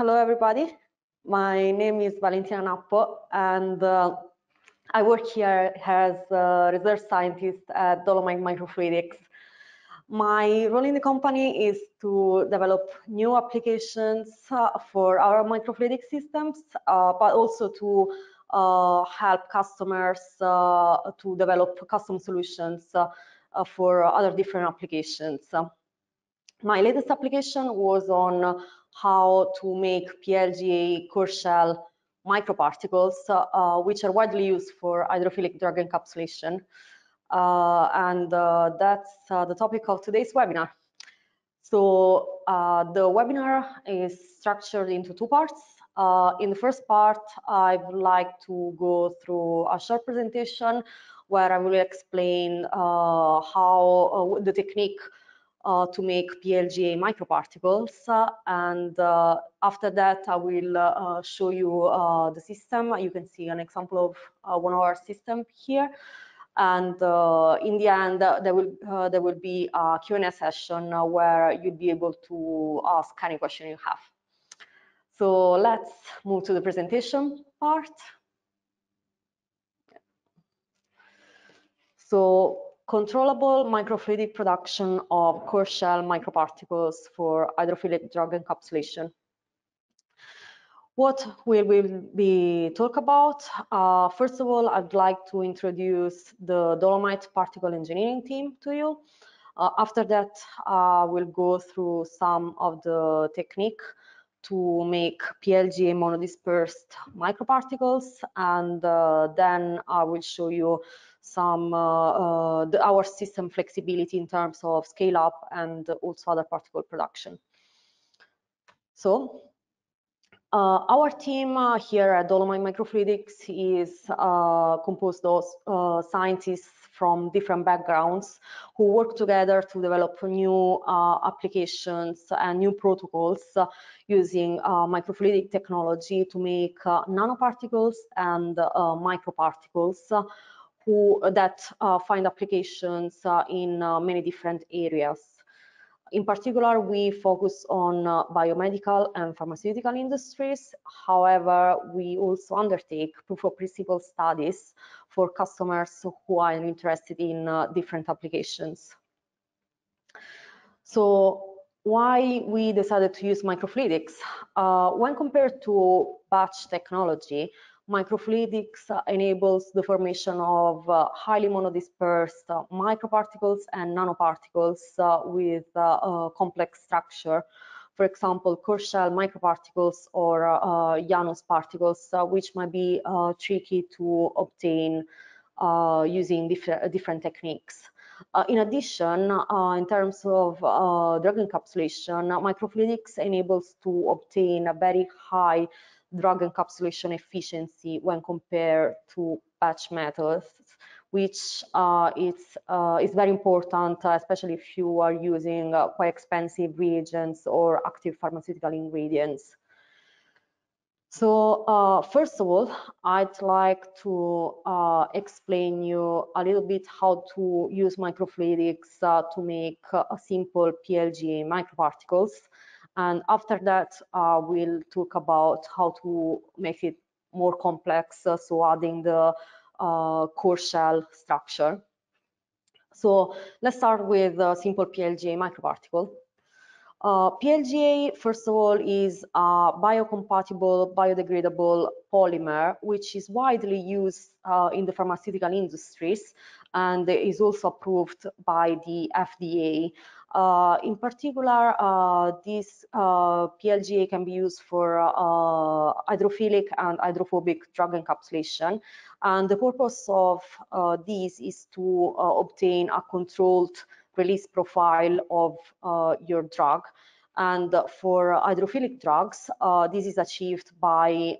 Hello, everybody. My name is Valentina Nappo, and uh, I work here as a research scientist at Dolomite Microfluidics. My role in the company is to develop new applications uh, for our microfluidic systems, uh, but also to uh, help customers uh, to develop custom solutions uh, for other different applications. my latest application was on how to make PLGA core shell microparticles, uh, which are widely used for hydrophilic drug encapsulation. Uh, and uh, that's the topic of today's webinar. So the webinar is structured into two parts. Uh, in the first part, I would like to go through a short presentation where I will explain uh, how uh, the technique uh, to make PLGA microparticles. Uh, and uh, after that, I will uh, show you uh, the system. You can see an example of uh, one of our systems here. And in the end, there will there will be a Q&A session where you'll be able to ask any question you have. So let's move to the presentation part. So controllable microfluidic production of core shell microparticles for hydrophilic drug encapsulation. What will we be talk about? Uh, first of all, I'd like to introduce the Dolomite particle engineering team to you. Uh, after that, uh, we'll go through some of the technique to make PLGA monodispersed microparticles and uh, then I will show you some uh, uh, the, our system flexibility in terms of scale up and also other particle production. So uh, our team uh, here at Dolomite Microfluidics is uh, composed of uh, scientists from different backgrounds who work together to develop new applications and new protocols using microfluidic technology to make nanoparticles and microparticles who that find applications in many different areas. In particular, we focus on uh, biomedical and pharmaceutical industries. However, we also undertake proof of principle studies for customers who are interested in uh, different applications. So why we decided to use microfluidics? Uh, when compared to batch technology, microfluidics enables the formation of uh, highly monodispersed uh, microparticles and nanoparticles uh, with uh, complex structure. For example, core shell microparticles or uh, Janus particles, uh, which might be tricky to obtain using different techniques. in addition, in terms of drug encapsulation, microfluidics enables to obtain a very high drug encapsulation efficiency when compared to batch methods, which uh, is, uh, is very important, uh, especially if you are using uh, quite expensive reagents or active pharmaceutical ingredients. So uh, first of all, I'd like to uh, explain you a little bit how to use microfluidics to make a simple PLGA microparticles. And after that, uh, we'll talk about how to make it more complex, uh, so adding the uh, core shell structure. So let's start with a simple PLGA microparticle. Uh, PLGA, first of all, is a biocompatible, biodegradable polymer, which is widely used uh, in the pharmaceutical industries and is also approved by the FDA. Uh, in particular, uh, this uh, PLGA can be used for uh, hydrophilic and hydrophobic drug encapsulation. And the purpose of uh, this is to uh, obtain a controlled release profile of your drug. And for hydrophilic drugs, this is achieved by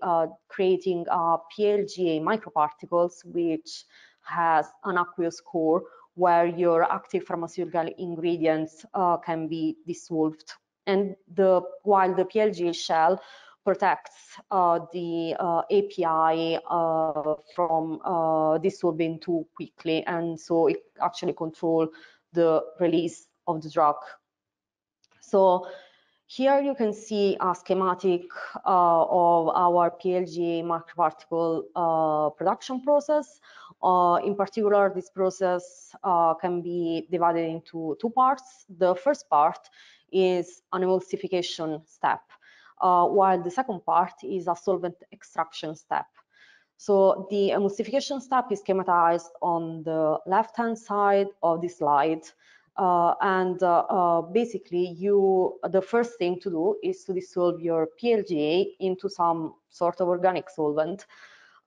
creating PLGA microparticles, which has an aqueous core where your active pharmaceutical ingredients uh, can be dissolved. And the while the PLGA shell protects uh, the uh, API uh, from uh, dissolving too quickly, and so it actually control the release of the drug. So Here you can see a schematic uh, of our PLGA microparticle uh, production process. Uh, in particular, this process uh, can be divided into two parts. The first part is an emulsification step, uh, while the second part is a solvent extraction step. So the emulsification step is schematized on the left-hand side of the slide. Uh, and uh, uh, basically you the first thing to do is to dissolve your PLGA into some sort of organic solvent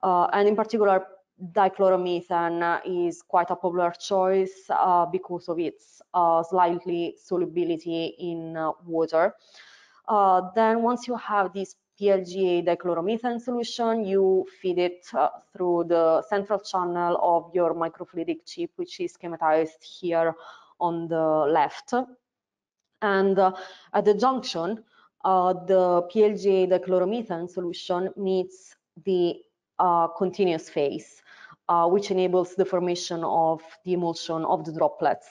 uh, and in particular dichloromethane is quite a popular choice uh, because of its uh, slightly solubility in water then once you have this PLGA dichloromethane solution, you feed it uh, through the central channel of your microfluidic chip, which is schematized here on the left. And uh, at the junction, uh, the PLGA dichloromethane solution meets the uh, continuous phase, uh, which enables the formation of the emulsion of the droplets.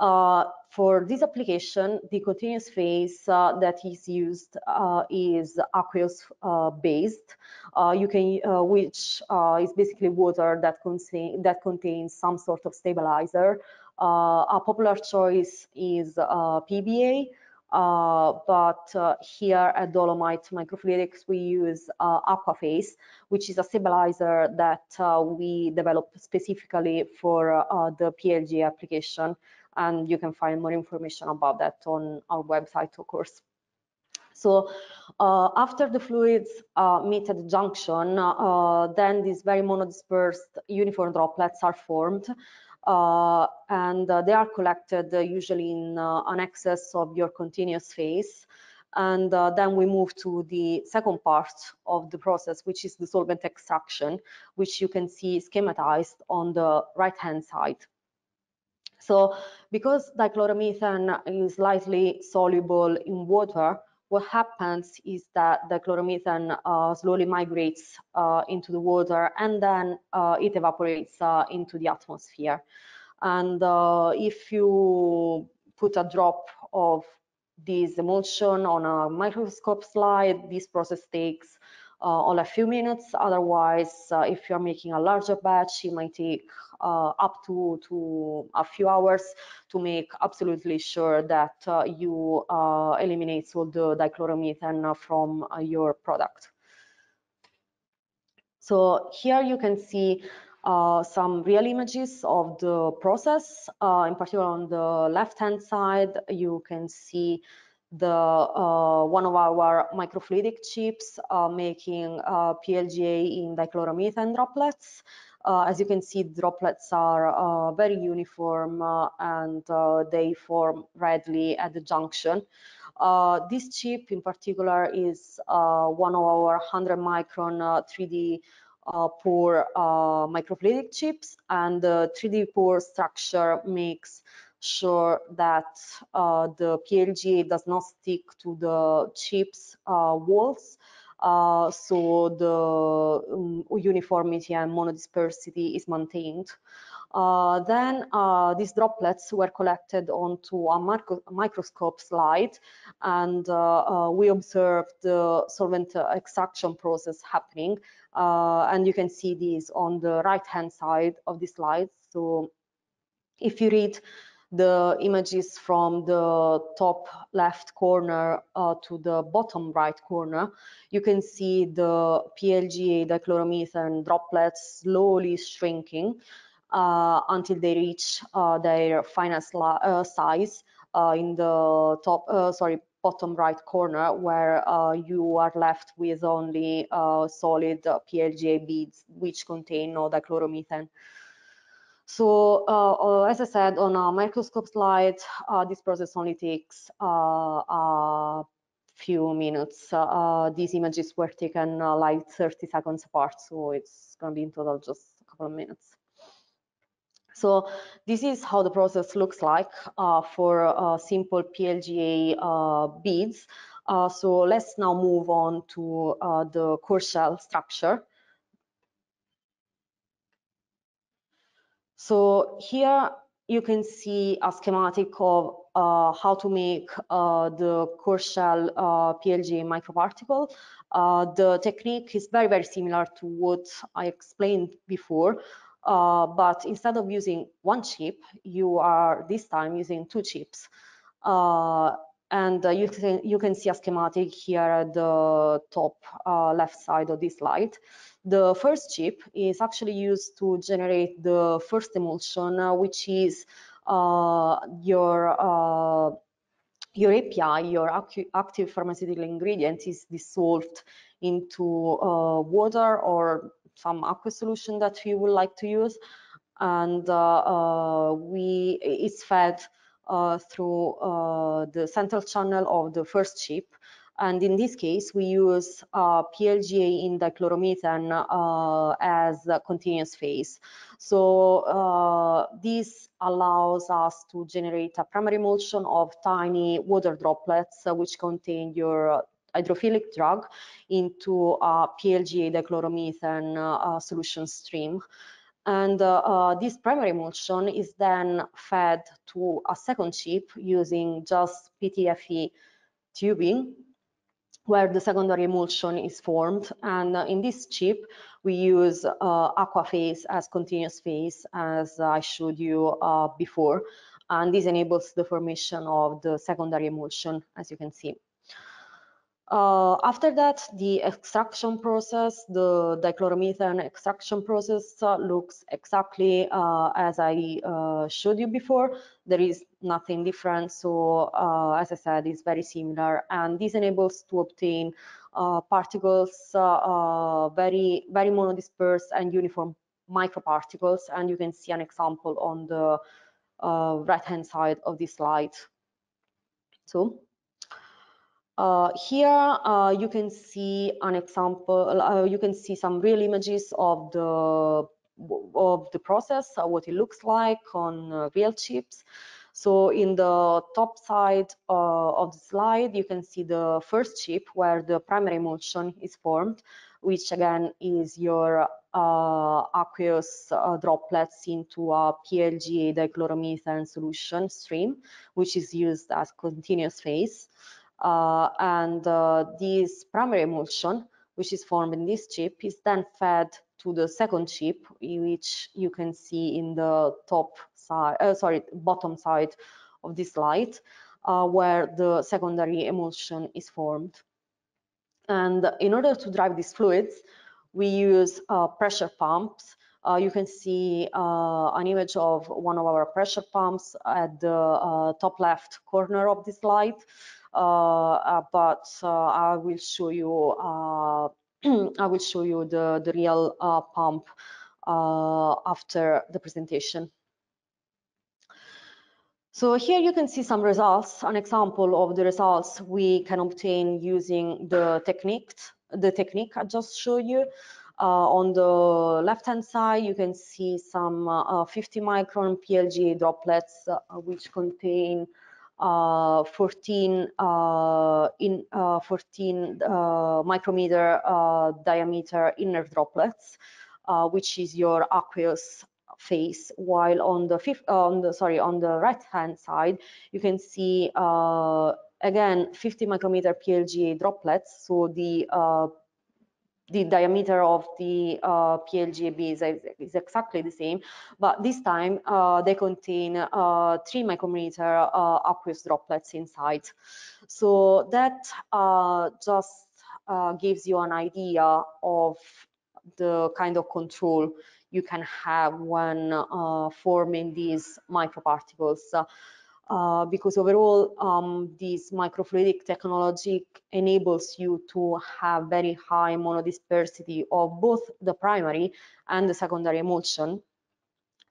Uh, for this application, the continuous phase uh, that is used uh, is aqueous uh, based, uh, you can, which is basically water that, contain, that contains some sort of stabilizer. a popular choice is PVA, Uh, but uh, here at Dolomite Microfluidics, we use uh, Aquaphase, which is a stabilizer that we developed specifically for the PLG application and you can find more information about that on our website, of course. So uh, after the fluids uh, meet at the junction, uh, then these very monodispersed uniform droplets are formed uh, and uh, they are collected uh, usually in an excess of your continuous phase. And then we move to the second part of the process, which is the solvent extraction, which you can see schematized on the right-hand side. So because dichloromethane is lightly soluble in water, what happens is that dichloromethane uh, slowly migrates uh, into the water and then uh, it evaporates uh, into the atmosphere. And uh, if you put a drop of this emulsion on a microscope slide, this process takes uh, only a few minutes. Otherwise, uh, if you're making a larger batch, it might take uh, up to, to a few hours to make absolutely sure that you eliminate all the dichloromethane from your product. So here you can see uh, some real images of the process. Uh, in particular, on the left-hand side, you can see the uh, one of our microfluidic chips uh, making uh, PLGA in dichloromethane droplets. Uh, as you can see, droplets are uh, very uniform uh, and they form readily at the junction. this chip in particular is one of our 100 micron 3D pore microfluidic chips and the 3D pore structure makes sure that uh, the PLGA does not stick to the chips uh, walls. Uh, so the um, uniformity and monodispersity is maintained. Uh, then uh, these droplets were collected onto a, micro microscope slide and uh, we observed the solvent extraction process happening. and you can see these on the right hand side of the slide. So if you read the images from the top left corner uh, to the bottom right corner, you can see the PLGA dichloromethane droplets slowly shrinking uh, until they reach uh, their final uh, size uh, in the top, uh, sorry, bottom right corner where you are left with only solid PLGA beads which contain no dichloromethane. So uh, uh, as I said on a microscope slide, uh, this process only takes uh, a few minutes. Uh, these images were taken uh, like 30 seconds apart, so it's going to be in total just a couple of minutes. So this is how the process looks like for simple PLGA beads. so let's now move on to the core shell structure. So here you can see a schematic of uh, how to make uh, the core shell uh, PLGA microparticle. Uh, the technique is very, very similar to what I explained before, uh, but instead of using one chip, you are this time using two chips. Uh, and you, can, you can see a schematic here at the top left side of this slide. The first chip is actually used to generate the first emulsion, uh, which is uh, your uh, your API, your active pharmaceutical ingredient is dissolved into uh, water or some aqueous solution that you would like to use, and uh, uh, we it's fed through the central channel of the first chip and in this case, we use uh, PLGA in dichloromethane uh, as a continuous phase. So uh, this allows us to generate a primary emulsion of tiny water droplets uh, which contain your hydrophilic drug into a PLGA dichloromethane uh, solution stream. And uh, this primary emulsion is then fed to a second chip using just PTFE tubing where the secondary emulsion is formed. And uh, in this chip, we use uh, aqua phase as continuous phase, as I showed you uh, before. And this enables the formation of the secondary emulsion, as you can see. Uh, after that, the extraction process, the dichloromethane extraction process uh, looks exactly uh, as I uh, showed you before. There is nothing different. So uh, as I said, it's very similar. And this enables to obtain uh, particles, very, very monodispersed and uniform microparticles. And you can see an example on the right-hand side of this slide. So uh, here uh, you can see an example, uh, you can see some real images of the of the process, uh, what it looks like on uh, real chips. So in the top side uh, of the slide, you can see the first chip where the primary emulsion is formed, which again is your aqueous droplets into a PLGA dichloromethane solution stream, which is used as continuous phase. Uh, and uh, this primary emulsion, which is formed in this chip, is then fed to the second chip, which you can see in the top side, uh, sorry, bottom side of this slide, uh, where the secondary emulsion is formed. And in order to drive these fluids, we use uh, pressure pumps. Uh, you can see an image of one of our pressure pumps at the top left corner of this slide. Uh, uh, but uh, I will show you I will show you the the real pump after the presentation. So here you can see some results, an example of the results we can obtain using the technique, the technique I just showed you. Uh, on the left-hand side, you can see some uh, 50 micron PLGA droplets, uh, which contain uh, 14 uh, in uh, 14 micrometer diameter inner droplets, which is your aqueous phase while on the fifth on the sorry on the right hand side you can see uh, again 50 micrometer PLGA droplets. So the uh, the diameter of the uh, PLGA bead is, is, exactly the same, but this time uh, they contain uh, three micrometer uh, aqueous droplets inside. So that uh, just uh, gives you an idea of the kind of control you can have when forming these microparticles uh, because overall um, this microfluidic technology enables you to have very high monodispersity of both the primary and the secondary emulsion.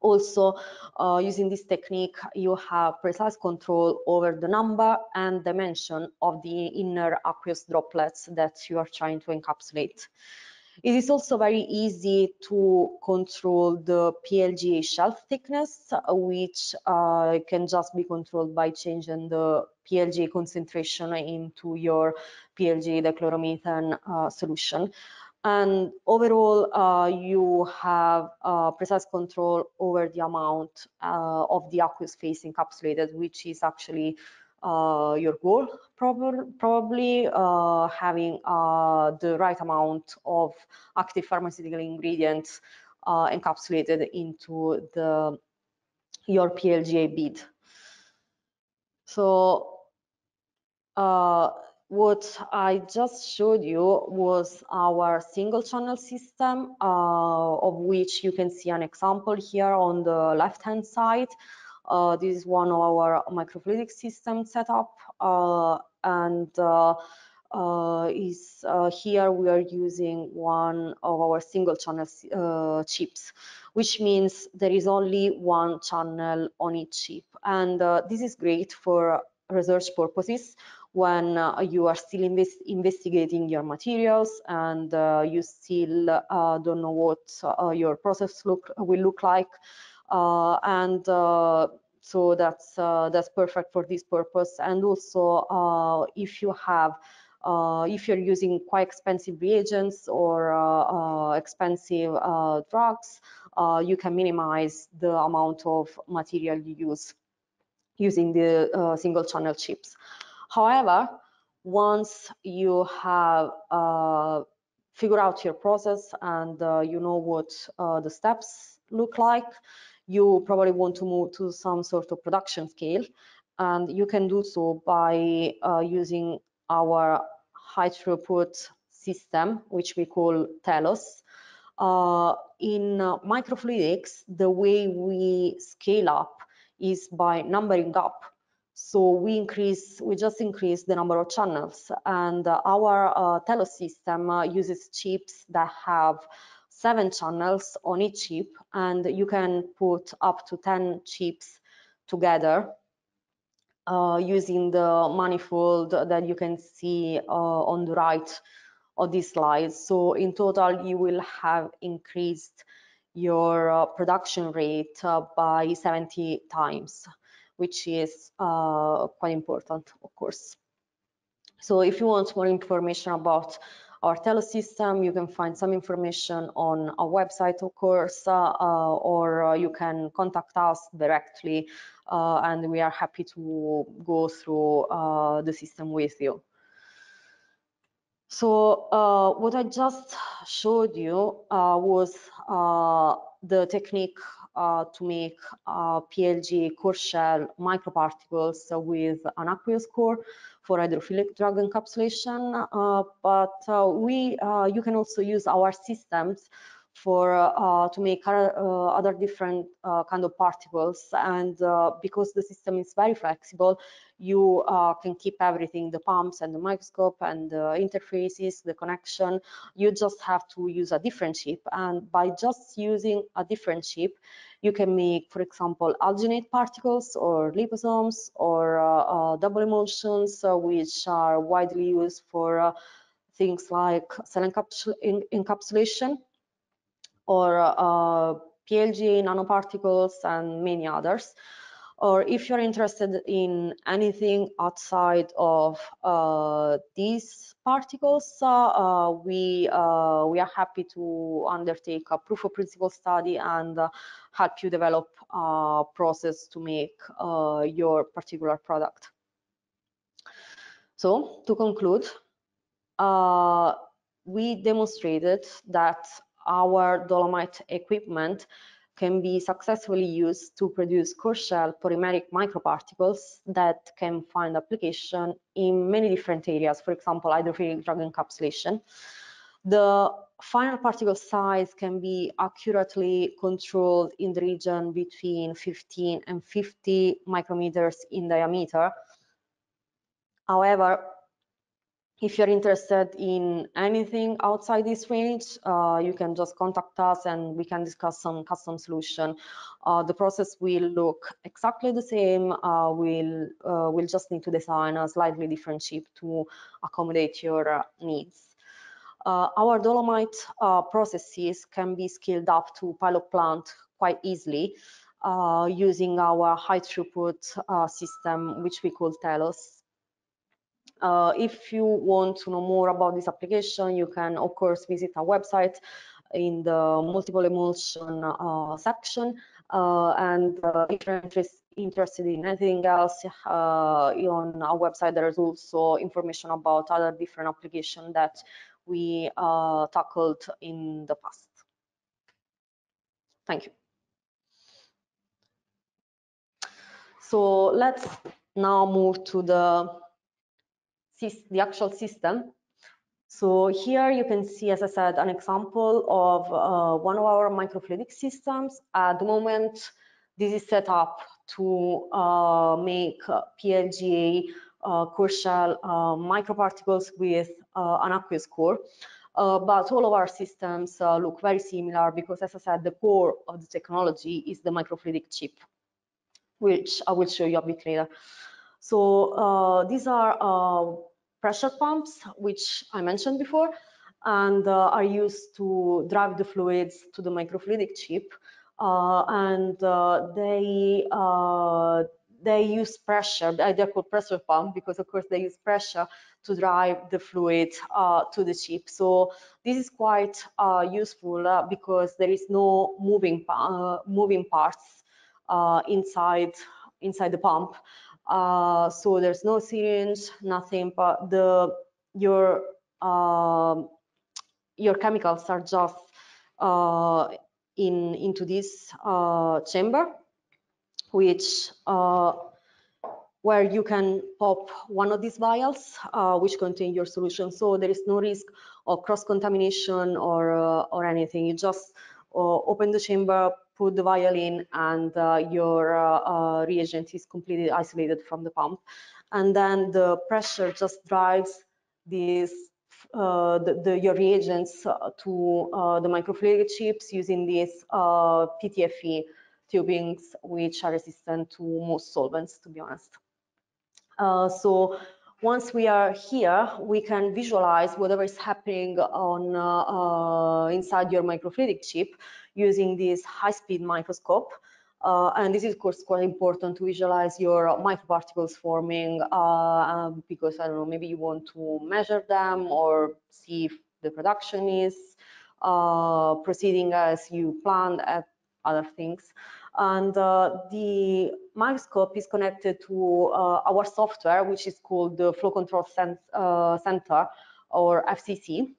Also, uh, using this technique, you have precise control over the number and dimension of the inner aqueous droplets that you are trying to encapsulate. It is also very easy to control the PLGA shell thickness, which uh, can just be controlled by changing the PLGA concentration into your PLGA dichloromethane uh, solution. and overall uh, you have uh, precise control over the amount uh, of the aqueous phase encapsulated which is actually uh, your goal prob probably uh, having uh, the right amount of active pharmaceutical ingredients encapsulated into the your PLGA bead. So what I just showed you was our single channel system, uh, of which you can see an example here on the left hand side. Uh, this is one of our microfluidic system setup, uh, and uh, uh, is here we are using one of our single channel chips, which means there is only one channel on each chip, and this is great for research purposes when uh, you are still invest investigating your materials and uh, you still uh, don't know what your process look will look like Uh, and uh, so that's uh, that's perfect for this purpose. And also uh, if you have if you're using quite expensive reagents or expensive drugs you can minimize the amount of material you use using the single channel chips. However, once you have uh, figured out your process and uh, you know what uh, the steps look like, you probably want to move to some sort of production scale. And you can do so by uh, using our high throughput system, which we call Telos. Uh, in uh, microfluidics, the way we scale up is by numbering up so we increase, we just increase the number of channels and uh, our Telos system uh, uses chips that have seven channels on each chip and you can put up to 10 chips together uh, using the manifold that you can see uh, on the right of this slide. So in total, you will have increased your uh, production rate by 70 times which is uh, quite important, of course. So if you want more information about our Telos system, you can find some information on our website, of course, uh, uh, or uh, you can contact us directly, uh, and we are happy to go through uh, the system with you. So uh, what I just showed you was the technique uh, to make uh, PLG core shell microparticles with an aqueous core for hydrophilic drug encapsulation. Uh, but uh, we, uh, you can also use our systems for uh, to make other, other different kind of particles. And because the system is very flexible, you uh, can keep everything, the pumps and the microscope and the interfaces, the connection. You just have to use a different chip. And by just using a different chip, you can make, for example, alginate particles or liposomes or uh, uh, double emulsions, uh, which are widely used for uh, things like cell encapsul encapsulation or uh, PLGA nanoparticles and many others or if you're interested in anything outside of uh, these particles, uh, uh we uh, we are happy to undertake a proof of principle study and uh, help you develop a process to make your particular product. So to conclude, we demonstrated that our dolomite equipment can be successfully used to produce core shell polymeric microparticles that can find application in many different areas, for example, hydrophilic drug encapsulation. The final particle size can be accurately controlled in the region between 15 and 50 micrometers in diameter. However, if you're interested in anything outside this range, uh, you can just contact us and we can discuss some custom solution. Uh, the process will look exactly the same. Uh, we'll, uh, we'll just need to design a slightly different chip to accommodate your uh, needs. Uh, our Dolomite processes can be scaled up to pilot plant quite easily using our high throughput system, which we call Telos Uh, if you want to know more about this application, you can, of course, visit our website in the multiple emulsion uh, section. Uh, and uh, if you're interest, interested in anything else, uh, on our website, there is also information about other different applications that we uh, tackled in the past. Thank you. So let's now move to the, the actual system. So here you can see, as I said, an example of uh, one of our microfluidic systems. At the moment, this is set up to uh, make PLGA uh, shell uh, microparticles with uh, an aqueous core. Uh, but all of our systems look very similar because, as I said, the core of the technology is the microfluidic chip, which I will show you a bit later. So these are pressure pumps, which I mentioned before, and uh, are used to drive the fluids to the microfluidic chip. Uh, and uh, they uh, they use pressure. They're called pressure pump because, of course, they use pressure to drive the fluid uh, to the chip. So this is quite uh, useful because there is no moving moving parts inside inside the pump. Uh, so there's no syringe, nothing, but the your uh, your chemicals are just uh, in into this uh, chamber, which uh, where you can pop one of these vials uh, which contain your solution. So there is no risk of cross contamination or or anything. You just open the chamber, put the vial in and uh, your uh, uh, reagent is completely isolated from the pump. And then the pressure just drives these the, the, your reagents to the microfluidic chips using these PTFE tubings, which are resistant to most solvents, to be honest. Uh, so once we are here, we can visualize whatever is happening on uh, uh, inside your microfluidic chip using this high-speed microscope. Uh, and this is of course quite important to visualize your microparticles forming uh, um, because I don't know maybe you want to measure them or see if the production is uh, proceeding as you planned at other things and uh, the microscope is connected to uh, our software which is called the flow control uh, center or FCC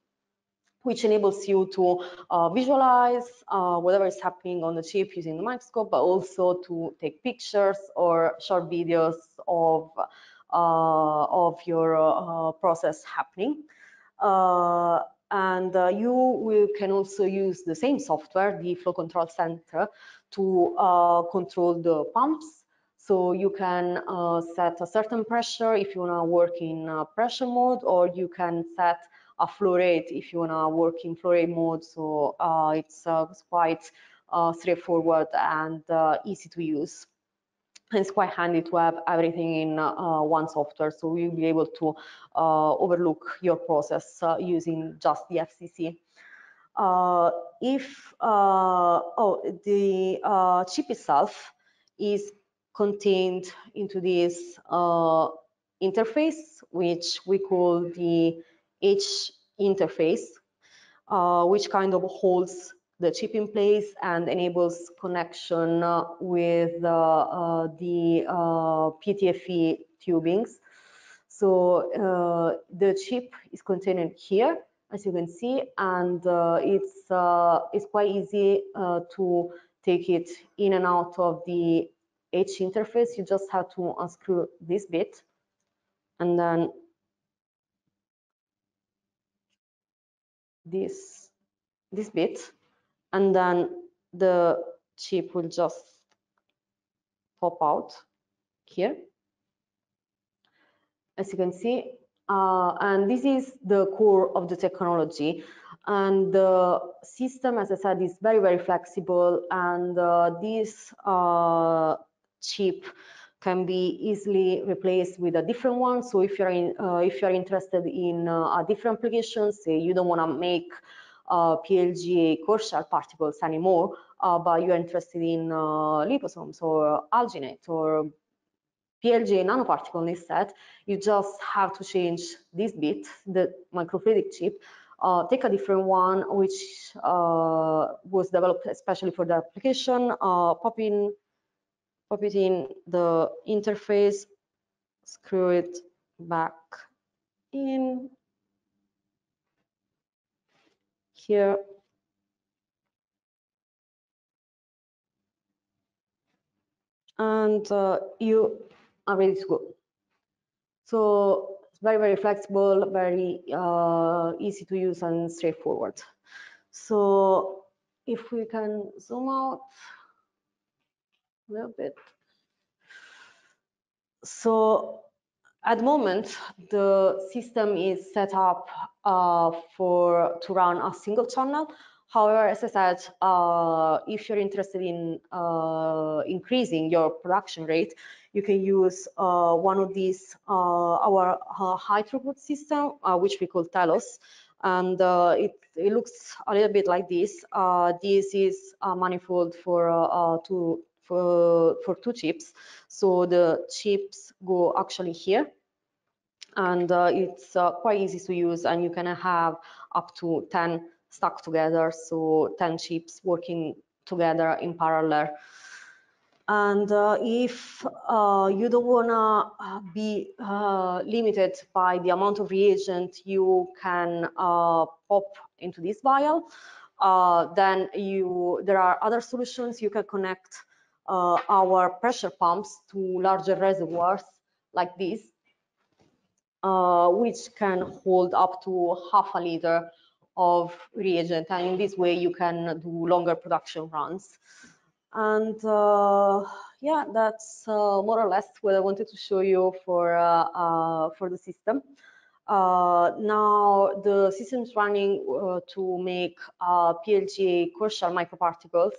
which enables you to uh, visualize uh, whatever is happening on the chip using the microscope, but also to take pictures or short videos of uh, of your process happening. And you will, can also use the same software, the Flow Control Center, to uh, control the pumps. So you can uh, set a certain pressure if you want to work in uh, pressure mode, or you can set a flow rate if you want to work in flow rate mode. So uh, it's, uh, quite uh, straightforward and easy to use. And it's quite handy to have everything in one software. So you'll be able to overlook your process using just the FCC. Uh, if uh, oh the uh, chip itself is contained into this interface which we call the H interface, uh, which kind of holds the chip in place and enables connection uh, with uh, the PTFE tubings. So the chip is contained here, as you can see, and uh, it's it's quite easy to take it in and out of the H interface. You just have to unscrew this bit and then this this bit and then the chip will just pop out here as you can see uh, and this is the core of the technology and the system as I said is very very flexible and uh, this uh, chip can be easily replaced with a different one. So if you're in, uh, if you're interested in uh, a different application, say you don't want to make uh, PLGA core particles anymore, but you're interested in liposomes or alginate or PLGA nanoparticle instead, you just have to change this bit, the microfluidic chip, uh, take a different one which uh, was developed especially for the application, uh, pop in, pop it in the interface, screw it back in. Here. And uh, you are ready to go. So it's very, very flexible, very uh, easy to use and straightforward. So if we can zoom out a little bit. So at the moment, the system is set up uh, for to run a single channel. However, as I said, uh, if you're interested in uh, increasing your production rate, you can use uh, one of these, uh, our uh, high throughput system, which we call Telos. And it, it, looks a little bit like this. this is a manifold for two for, for two chips. So the chips go actually here and uh, it's uh, quite easy to use and you can have up to 10 stuck together so 10 chips working together in parallel and uh, if uh, you don't want to uh, be uh, limited by the amount of reagent you can pop into this vial then you there are other solutions you can connect our pressure pumps to larger reservoirs like this uh, which can hold up to half a liter of reagent. And in this way, you can do longer production runs. And uh, yeah, that's uh, more or less what I wanted to show you for, uh, uh, for the system. Uh, now the system is running to make PLGA core shell microparticles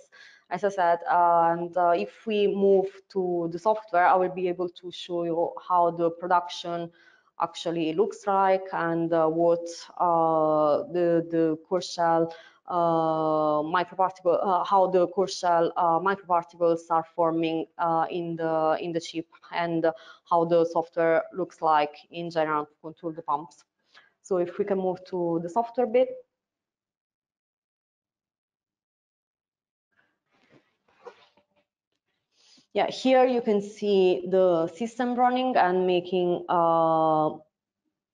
as I said, and uh, if we move to the software, I will be able to show you how the production actually looks like and uh, what uh, the, the core shell uh, microparticle, uh, how the shell uh, microparticles are forming uh, in the in the chip, and how the software looks like in general to control the pumps. So if we can move to the software bit. Yeah, here you can see the system running and making uh,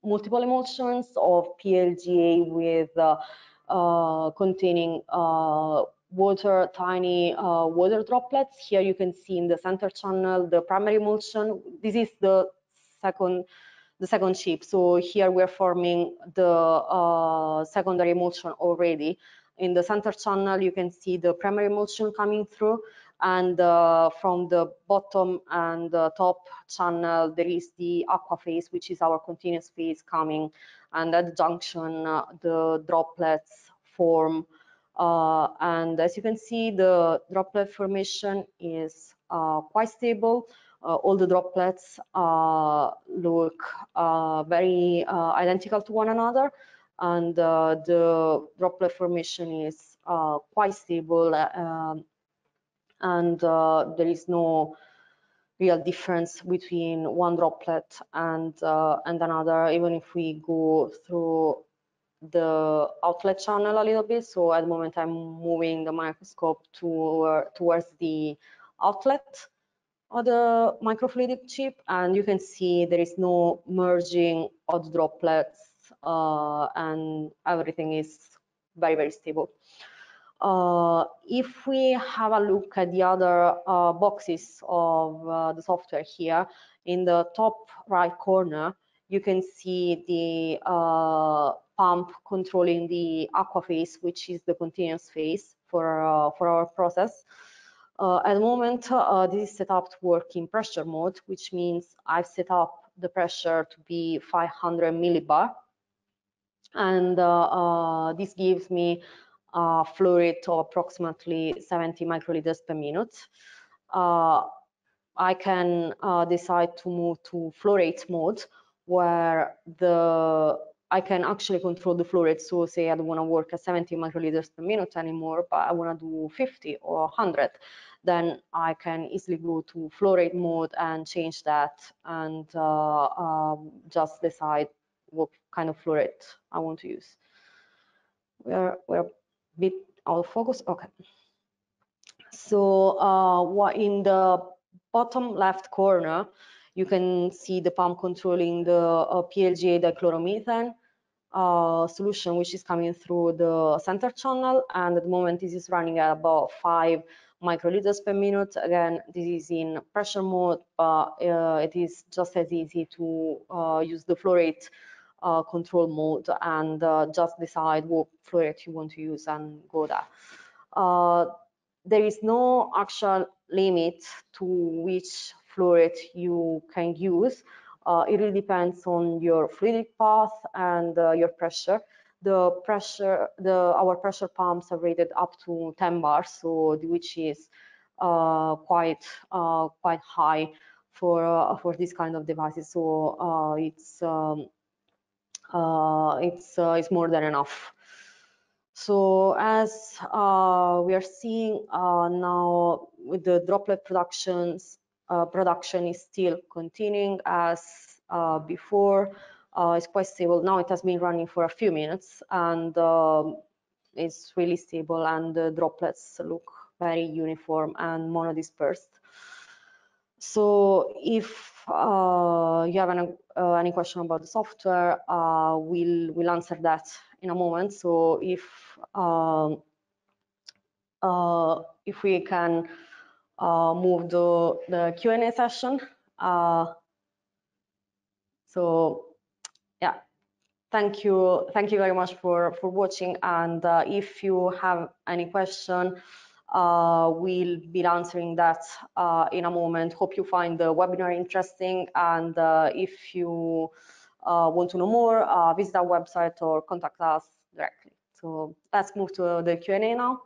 multiple emulsions of PLGA with uh, uh, containing uh, water, tiny uh, water droplets. Here you can see in the center channel the primary emulsion. This is the second the second chip. So here we're forming the uh, secondary emulsion already. In the center channel, you can see the primary emulsion coming through and uh, from the bottom and the top channel there is the aqua phase which is our continuous phase coming. And at the junction uh, the droplets form uh, and as you can see the droplet formation is uh, quite stable. Uh, all the droplets uh, look very identical to one another. And the droplet formation is quite stable and uh, there is no real difference between one droplet and uh, and another even if we go through the outlet channel a little bit. So at the moment i'm moving the microscope to, towards the outlet of the microfluidic chip and you can see there is no merging of droplets uh, and everything is very very stable uh, if we have a look at the other uh, boxes of uh, the software here, in the top right corner, you can see the uh, pump controlling the aqua phase, which is the continuous phase for, uh, for our process. At the moment, this is set up to work in pressure mode, which means I've set up the pressure to be 500 millibar. And this gives me uh, flow approximately 70 microliters per minute. Uh, I can uh, decide to move to flow rate mode where the I can actually control the flow rate. So say I don't want to work at 70 microliters per minute anymore, but I want to do 50 or 100. then I can easily go to flow rate mode and change that and uh, um, just decide what kind of flow rate I want to use. We're, we're out of focus, okay. So uh, what in the bottom left corner, you can see the pump controlling the uh, PLGA dichloromethane uh, solution, which is coming through the center channel. And at the moment, this is running at about five microliters per minute. Again, this is in pressure mode, but uh, it is just as easy to uh, use the flow rate uh, control mode and uh, just decide what flow rate you want to use and go there. Uh, there is no actual limit to which flow rate you can use. Uh, it really depends on your fluidic path and uh, your pressure. The pressure, the our pressure pumps are rated up to 10 bars, so which is uh, quite quite high for for this kind of devices. So it's um, it's it's more than enough. So as we are seeing now with the droplet productions uh, production is still continuing as uh, before. Uh, it's quite stable. Now it has been running for a few minutes and um, it's really stable and the droplets look very uniform and monodispersed. So if uh, you have any, uh, any question about the software, uh, we'll, we'll answer that in a moment. So if um, if we can uh, move to the Q&A session. Uh, so yeah, thank you. Thank you very much for, for watching. And uh, if you have any question, uh, we'll be answering that uh, in a moment. Hope you find the webinar interesting. And uh, if you want to know more, visit our website or contact us directly. So let's move to the Q&A now.